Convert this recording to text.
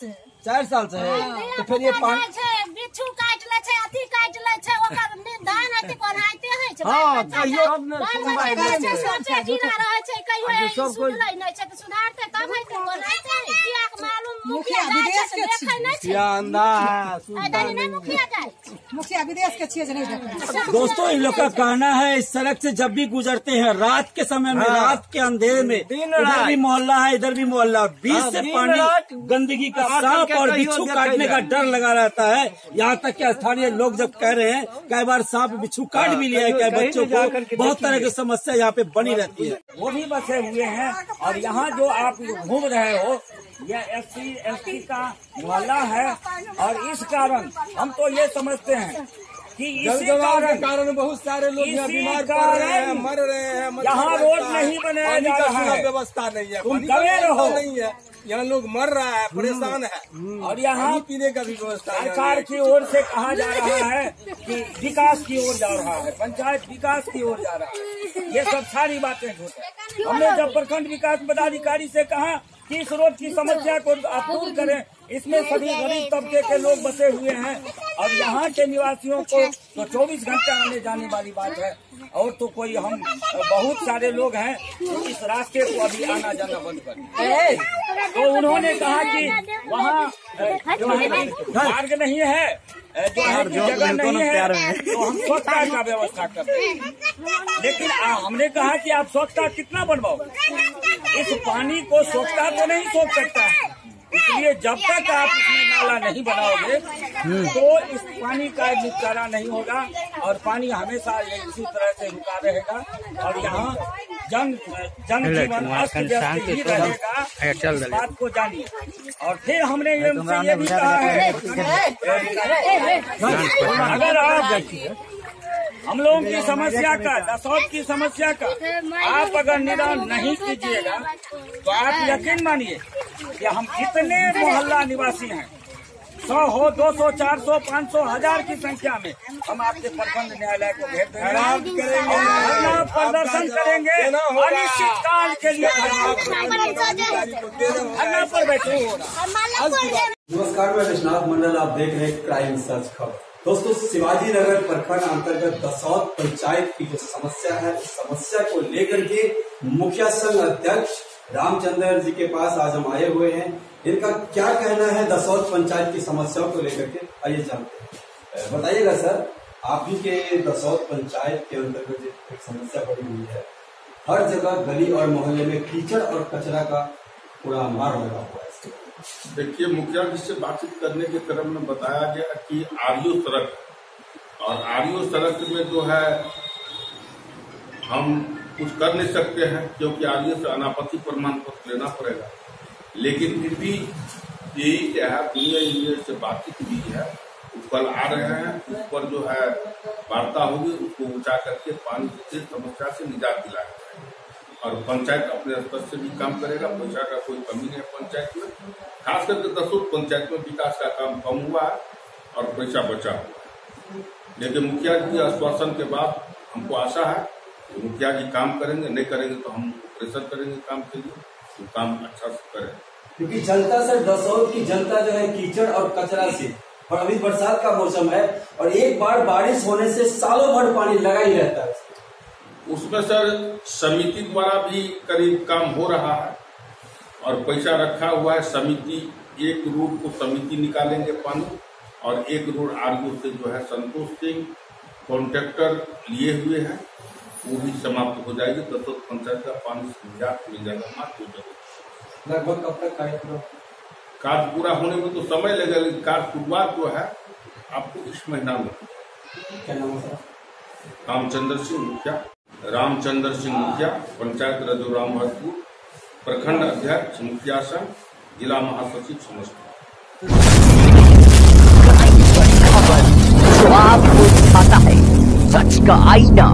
से। चार साल से है? तो फिर ये बिच्छू काट ले छै अथी काट ले छै ओकर है छै हाँ, बाल बच्चा कहियो। अब ने बाल सुनवाई बच्चा नहीं छै, सोचे जीना रहै छै कहियो अब जो ई सब कोई- सुधरै छै तऽ सुधारतै तब हेतै कोनाइते है किया के मालूम मुखिया मुखिया विदेश के तऽ देखै छै। या अंधा है आइ सुनता दानी नहीं नहि मुखिया जाइ मुखिया विदेश के छिए नहीं दोस्तों इन लोग का कहना है इस सड़क से जब भी गुजरते हैं रात के समय में हाँ। रात के अंधेरे में दिन इधर रात। भी मोहल्ला है इधर भी मोहल्ला। बीच हाँ, से पानी गंदगी का सांप और बिच्छू काटने का डर लगा रहता है। यहाँ तक कि स्थानीय लोग जब कह रहे हैं कई बार सांप बिच्छू काट भी लिया है कहीं बच्चों को? बहुत तरह की समस्या यहाँ पे बनी रहती है। वो भी बसे हुए है और यहाँ जो आप घूम रहे हो यह एस सी एस टी का मोहल्ला है और इस कारण हम तो ये समझते हैं कि इसी कारण कारण बहुत सारे लोग यहाँ बीमार पड़ रहे हैं मर रहे हैं यहाँ रोड नहीं बनाया जा रहा है। व्यवस्था नहीं है तुम दबे रहो। नहीं है यहाँ लोग मर रहा है परेशान है। और यहाँ पानी का भी व्यवस्था सरकार की ओर से कहा जा रहा है कि विकास की ओर जा रहा है पंचायत विकास की ओर जा रहा है। ये सब सारी बातें झूठ है। हमने जब प्रखंड विकास पदाधिकारी से कहा कि इस रोड की समस्या को आप दूर करें इसमें सभी गरीब तबके के लोग बसे हुए हैं। और यहाँ के निवासियों को तो 24 घंटे आने जाने वाली बात है। और तो कोई हम बहुत सारे लोग हैं जो इस रास्ते को अभी आना जाना बंद कर तो उन्होंने कहा कि वहाँ जो है मार्ग नहीं है जो है जगह नहीं है तो हम स्वच्छता का व्यवस्था कर रहे हैं। लेकिन आ, हमने कहा कि आप स्वच्छता कितना बनवाओ इस पानी को स्वच्छता तो नहीं सोच सकता। है इसलिए जब तक आप इसमें नाला नहीं बनाओगे तो इस पानी का निपटारा नहीं होगा और पानी हमेशा इसी तरह से रुका रहेगा और यहाँ जन जनजीवन अस्त व्यस्त ही रहेगा इस बात को जानिए और फिर हमने इनसे ये भी कहा है अगर आप हम लोगों की समस्या का दसौत की समस्या का आप अगर निदान नहीं कीजिएगा तो आप यकीन मानिए कि हम कितने मोहल्ला निवासी हैं? सौ हो दो सौ चार सौ पाँच सौ हज़ार की संख्या में हम आपके प्रखंड न्यायालय को भेज देंगे। प्रदर्शन करेंगे। अनिश्चित काल के लिए धरना पर बैठे। नमस्कार मैं विश्वनाथ मंडल। आप देख रहे हैं क्राइम सर्च खबर दोस्तों शिवाजी नगर प्रखंड अंतर्गत दसौत पंचायत की जो समस्या है उस समस्या को लेकर के मुखिया संघ अध्यक्ष रामचंद्र जी के पास आज हम आए हुए हैं। इनका क्या कहना है दसौत पंचायत की समस्याओं को लेकर के? आइए जानते हैं। बताइएगा सर, आप ही के दसौत पंचायत के अंतर्गत एक समस्या बड़ी हुई है। हर जगह गली और मोहल्ले में कीचड़ और कचरा का पूरा मार लगा हुआ है। देखिए, मुखिया जी से बातचीत करने के क्रम में बताया गया कि आरयू सड़क और आरयू सड़क में जो है, हम कुछ कर नहीं सकते हैं क्योंकि आरयू से अनापत्ति प्रमाण पत्र लेना पड़ेगा। लेकिन फिर भी यही क्या है, दुनिया इंजीनियर से बातचीत की है वो कल आ रहे हैं, उस पर जो है वार्ता होगी, उसको ऊँचा करके पानी की समस्या से निजात दिलाएगा। और पंचायत अपने स्तर से भी काम करेगा पैसा का कोई कमी नहीं है पंचायत में। खास करके दसों पंचायत में विकास का काम कम हुआ है और पैसा बचा हुआ है। लेकिन मुखिया जी आश्वासन के बाद हमको आशा है कि मुखिया जी काम करेंगे नहीं करेंगे तो हम प्रेशर करेंगे काम के लिए तो काम अच्छा से करें। क्योंकि जनता सर दसौर की जनता जो है कीचड़ और कचरा से। और अभी बरसात का मौसम है और एक बार बारिश होने से सालों भर पानी लगा ही रहता है। उसमें सर समिति द्वारा भी करीब काम हो रहा है और पैसा रखा हुआ है समिति एक रोड को समिति निकालेंगे पानी और एक रोड आरयू से जो है संतोष सिंह कॉन्ट्रैक्टर लिए हुए हैं। वो भी समाप्त हो जाएगी। दसों पंचायत का पानी से मिल जाएगा मात्र हो लगभग कब तक कार्य पूरा कार्य पूरा होने में तो समय लगेगा लेकिन कार्य शुरुआत जो है आपको इस महीना में। क्या नाम है रामचंद्र सिंह मुखिया। रामचंद्र सिंह मुखिया पंचायत रजोराम भरतपुर प्रखंड अध्यक्ष मुखिया संघ जिला महासचिव समस्तीपुर। जो आपको दिखाता है? सच का आईना।